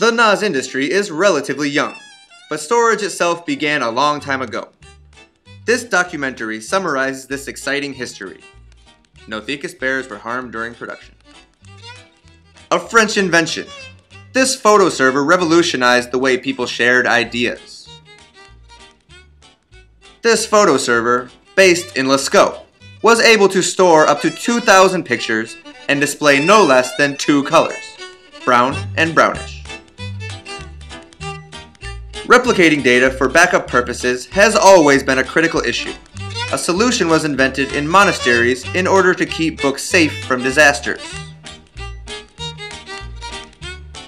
The NAS industry is relatively young, but storage itself began a long time ago. This documentary summarizes this exciting history. No Thecus bears were harmed during production. A French invention. This photo server revolutionized the way people shared ideas. This photo server, based in Lascaux, was able to store up to 2,000 pictures and display no less than two colors, brown and brownish. Replicating data for backup purposes has always been a critical issue. A solution was invented in monasteries in order to keep books safe from disasters.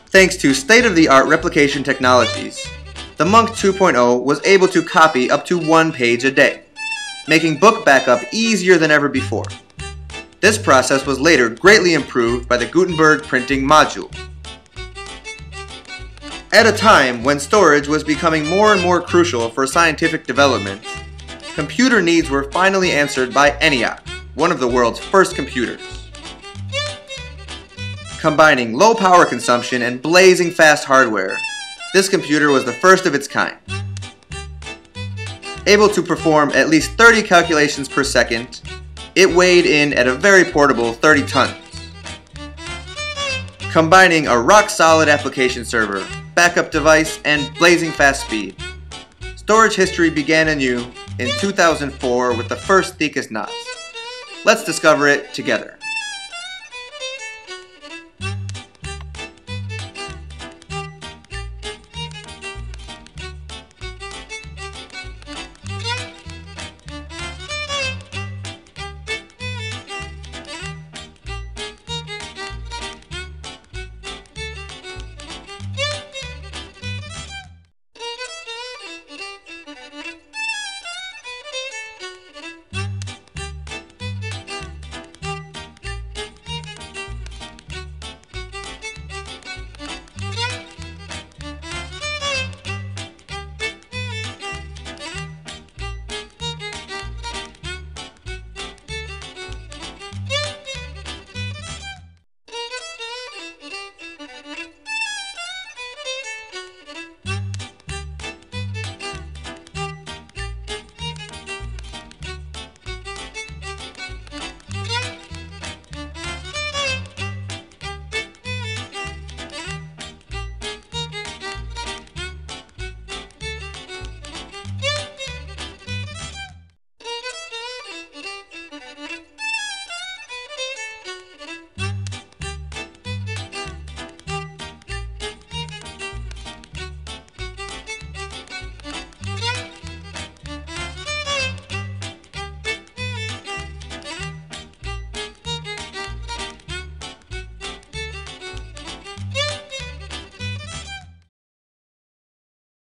Thanks to state-of-the-art replication technologies, the Monk 2.0 was able to copy up to one page a day, making book backup easier than ever before. This process was later greatly improved by the Gutenberg printing module. At a time when storage was becoming more and more crucial for scientific development, computer needs were finally answered by ENIAC, one of the world's first computers. Combining low power consumption and blazing fast hardware, this computer was the first of its kind. Able to perform at least 30 calculations per second, it weighed in at a very portable 30 tons. Combining a rock-solid application server, backup device, and blazing fast speed. Storage history began anew in 2004 with the first Thecus NAS. Let's discover it together.